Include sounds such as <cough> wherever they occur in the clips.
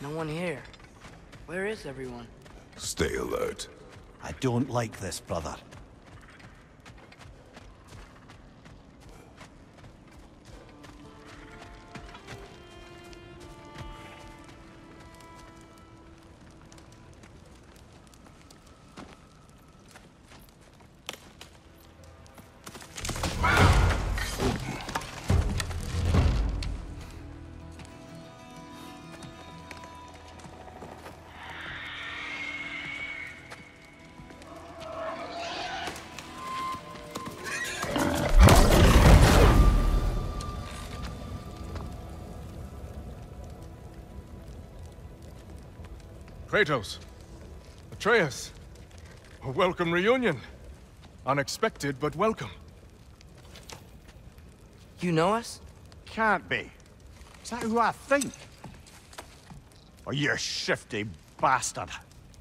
No one here. Where is everyone? Stay alert. I don't like this, brother. Kratos. Atreus. A welcome reunion. Unexpected, but welcome. You know us? Can't be. Is that who I think? Oh, you shifty bastard.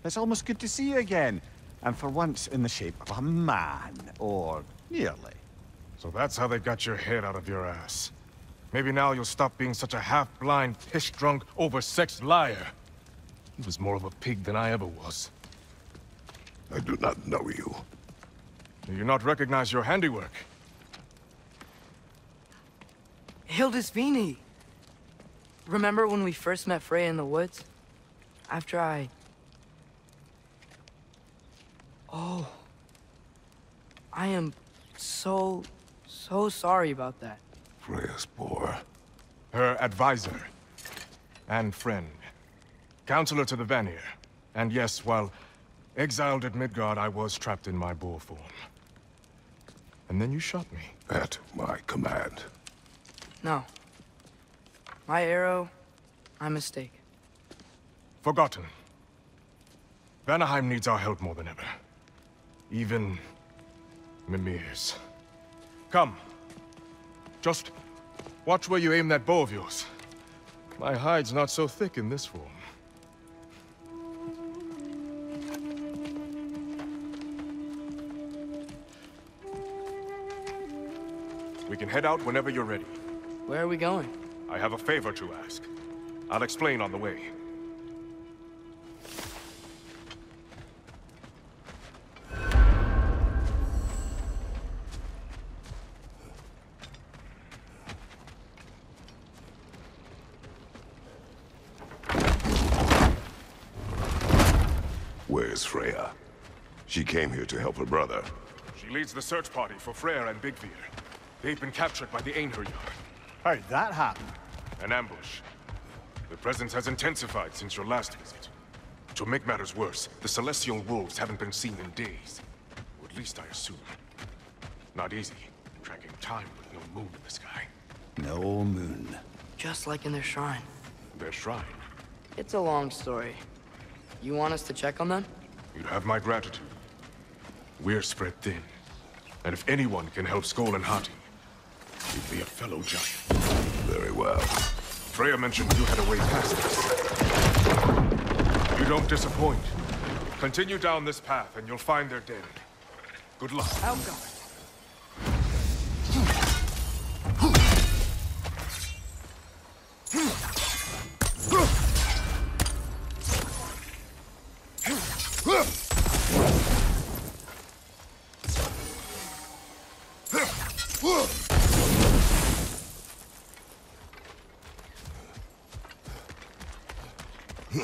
It's almost good to see you again. And for once in the shape of a man, or nearly. So that's how they got your head out of your ass. Maybe now you'll stop being such a half-blind, piss-drunk, oversexed liar. He was more of a pig than I ever was. I do not know you. Do you not recognize your handiwork? Hildisvíni! Remember when we first met Freya in the woods? After I... Oh. I am so, so sorry about that. Freya's poor. Her advisor. And friend. Counselor to the Vanir. And yes, while exiled at Midgard, I was trapped in my boar form. And then you shot me. At my command. No. My arrow, my mistake. Forgotten. Vanaheim needs our help more than ever. Even... Mimir's. Come. Just watch where you aim that bow of yours. My hide's not so thick in this form. We can head out whenever you're ready. Where are we going? I have a favor to ask. I'll explain on the way. Where's Freya? She came here to help her brother. She leads the search party for Freyr and Bigvir. They've been captured by the Einherjar. How'd that happen? An ambush. The presence has intensified since your last visit. To make matters worse, the Celestial Wolves haven't been seen in days. Or at least I assume. Not easy, tracking time with no moon in the sky. No moon. Just like in their shrine. Their shrine. It's a long story. You want us to check on them? You'd have my gratitude. We're spread thin. And if anyone can help Skoll and Hati, you'd be a fellow giant. Very well. Freya mentioned you had a way past this. You don't disappoint. Continue down this path and you'll find their den. Good luck. Out go. And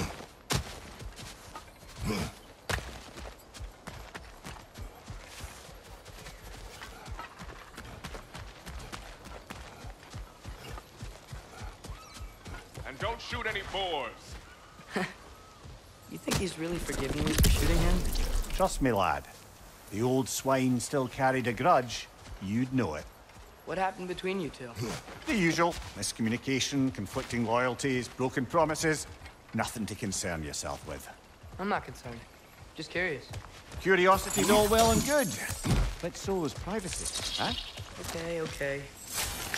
don't shoot any boars. <laughs> You think he's really forgiving me for shooting him? Trust me, lad. The old swine still carried a grudge. You'd know it. What happened between you two? <laughs> The usual. Miscommunication, conflicting loyalties, broken promises. Nothing to concern yourself with. I'm not concerned. Just curious. Curiosity's all well and good, but so is privacy, huh? Okay, okay.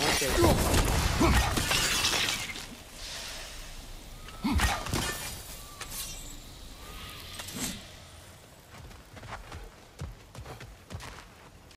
Okay.